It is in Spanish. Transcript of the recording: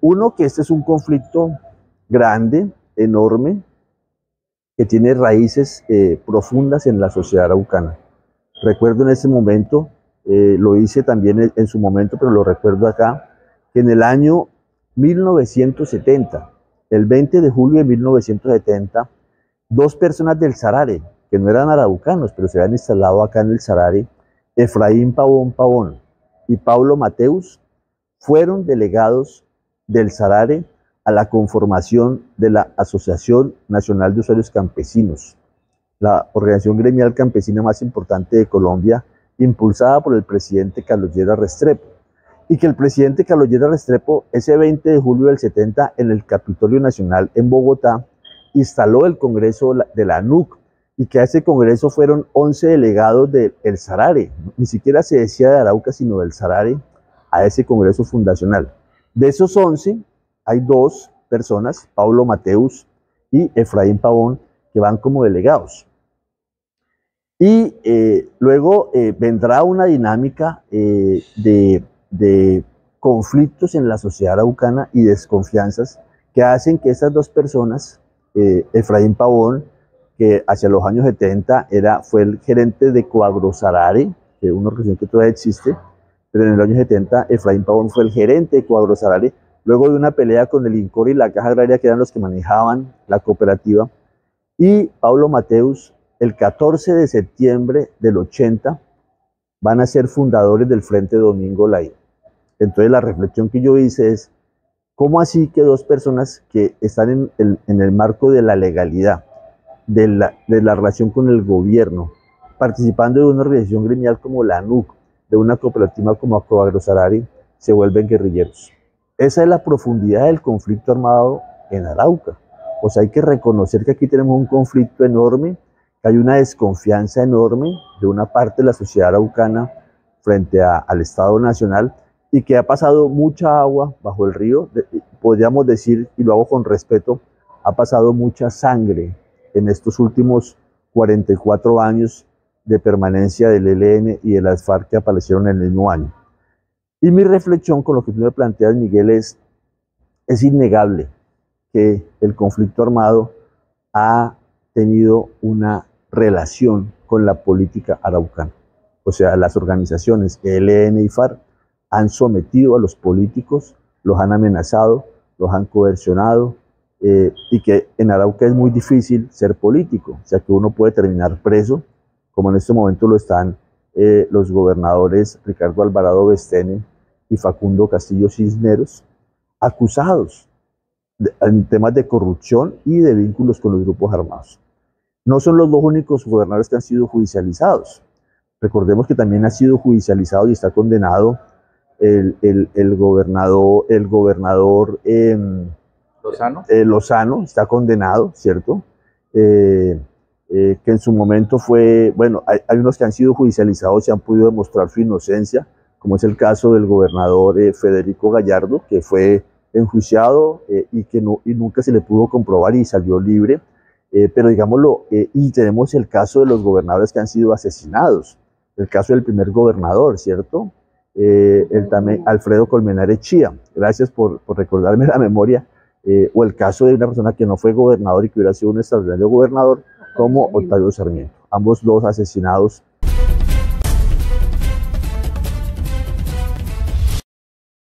uno, que este es un conflicto grande, enorme, que tiene raíces profundas en la sociedad araucana. Recuerdo en ese momento, lo hice también en su momento, pero lo recuerdo acá, que en el año 1970, el 20 de julio de 1970, dos personas del Sarare, que no eran araucanos, pero se habían instalado acá en el Sarare, Efraín Pavón Pavón y Pablo Mateus, fueron delegados del Sarare a la conformación de la Asociación Nacional de Usuarios Campesinos, la organización gremial campesina más importante de Colombia, impulsada por el presidente Carlos Restrepo y que el presidente Carlos Restrepo, ese 20 de julio del 70, en el Capitolio Nacional en Bogotá, instaló el Congreso de la NUC y que a ese Congreso fueron 11 delegados del El Sarare, ni siquiera se decía de Arauca, sino del Sarare, a ese Congreso fundacional. De esos 11, hay dos personas, Pablo Mateus y Efraín Pavón, que van como delegados. Y eh, luego eh, vendrá una dinámica eh, de conflictos en la sociedad araucana y desconfianzas que hacen que estas dos personas, Efraín Pavón, que hacia los años 70 era, fue el gerente de Coagrosarare, que una organización que todavía existe, pero en el año 70 Efraín Pavón fue el gerente de Coagrosarare, luego de una pelea con el INCOR y la Caja Agraria, que eran los que manejaban la cooperativa, y Pablo Mateus, el 14 de septiembre del 80, van a ser fundadores del Frente Domingo Lai. Entonces la reflexión que yo hice es, ¿cómo así que dos personas que están en el, marco de la legalidad, de la, de la, relación con el gobierno, participando de una organización gremial como la ANUC, de una cooperativa como Acoagrosarari, se vuelven guerrilleros? Esa es la profundidad del conflicto armado en Arauca. O sea, hay que reconocer que aquí tenemos un conflicto enorme, que hay una desconfianza enorme de una parte de la sociedad araucana frente al Estado Nacional y que ha pasado mucha agua bajo el río, podríamos decir, y lo hago con respeto, ha pasado mucha sangre en estos últimos 44 años de permanencia del ELN y de las FARC que aparecieron en el mismo año. Y mi reflexión con lo que tú me planteas, Miguel, es, es innegable que el conflicto armado ha tenido una relación con la política araucana. O sea, las organizaciones ELN y FARC han sometido a los políticos, los han amenazado, los han coercionado, eh, y que en Arauca es muy difícil ser político, o sea que uno puede terminar preso, como en este momento lo están eh, los gobernadores Ricardo Alvarado Bestene y Facundo Castillo Cisneros, acusados en temas de corrupción y de vínculos con los grupos armados. No son los dos únicos gobernadores que han sido judicializados. Recordemos que también ha sido judicializado y está condenado el, el, gobernador, el gobernador em, Lozano. Eh, Lozano está condenado, ¿cierto? Eh, eh, que en su momento fue, bueno, hay, unos que han sido judicializados y han podido demostrar su inocencia, como es el caso del gobernador Federico Gallardo, que fue enjuiciado y que no, y nunca se le pudo comprobar y salió libre. pero digámoslo, y tenemos el caso de los gobernadores que han sido asesinados, el caso del primer gobernador, ¿cierto? eh, el también Alfredo Colmenares Chía. Gracias por, recordarme la memoria. Eh, o el caso de una persona que no fue gobernador y que hubiera sido un extraordinario gobernador, como Octavio Sarmiento. Ambos dos asesinados